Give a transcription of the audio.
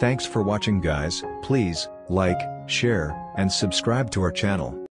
Thanks for watching guys, please, like, share, and subscribe to our channel.